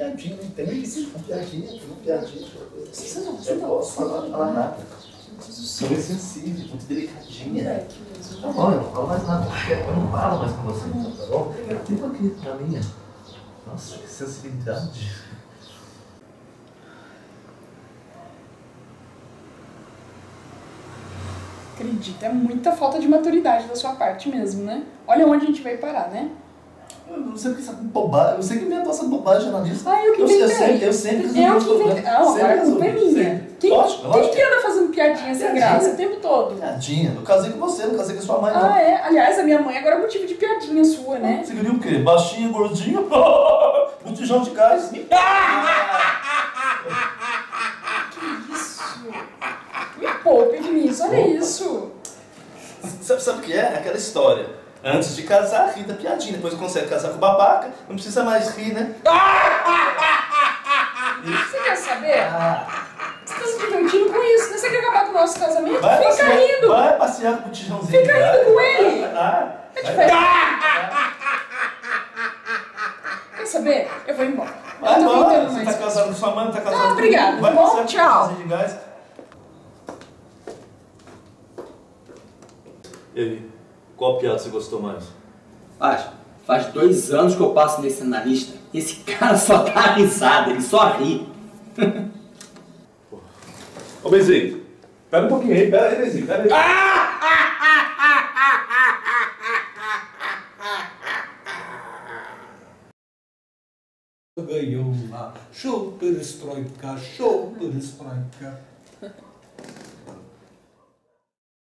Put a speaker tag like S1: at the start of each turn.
S1: Piadinha, não tem uma piadinha, uma piadinha. Eu posso falar, falar nada. Sou sensível, muito delicadinha. Tá bom, eu não falo mais nada, eu não falo mais com você, então, tá bom? Fica aqui pra mim. Nossa, que sensibilidade.
S2: Acredita, é muita falta de maturidade da sua parte mesmo, né? Olha onde a gente vai parar, né?
S1: Eu não sei porque essa bobagem, eu sei que inventou essa bobagem na lista.
S2: Ah, eu que
S1: eu,
S2: inventei.
S1: eu sempre, eu sempre resolvi
S2: Eu que inventei. Não,
S1: Sempre
S2: agora a culpa é minha. Quem,
S1: Lógico,
S2: quem
S1: lógico.
S2: que anda fazendo piadinha sem graça o tempo todo?
S1: Piadinha, eu casei com você, não casei com a sua mãe, não.
S2: Ah, é? Aliás, a minha mãe agora é motivo de piadinha sua, né?
S1: Você queria o quê? Baixinho, gordinho? Botijão de gás?
S2: Isso. Me poupe, Vinícius, olha isso.
S1: Sabe, sabe o que é? Aquela história. Antes de casar, ri da piadinha. Depois consegue casar com o babaca, não precisa mais rir, né?
S2: Você quer saber?
S1: Ah,
S2: Você tá se divertindo com isso, né? Você quer acabar com o nosso casamento?
S1: vai,
S2: Fica
S1: passear,
S2: rindo.
S1: vai passear com o botijãozinho
S2: Fica rindo com ele.
S1: Ah,
S2: É
S1: vai,
S2: diferente. Quer saber? Eu vou embora.
S1: vai embora. Você tá casado com sua mãe, tá casado
S2: Ah,
S1: com
S2: obrigada,
S1: Vai
S2: tá bom?
S1: com o
S2: Tchau.
S1: E aí, qual piada você gostou mais?
S3: Faz, faz dois anos que eu passo nesse analista e esse cara só dá risada, ele só ri.
S1: Ô, Bezinho, pera um pouquinho aí, pera aí, Bezinho, pera aí.
S4: Ganhou lá, show perestroika, show perestroika.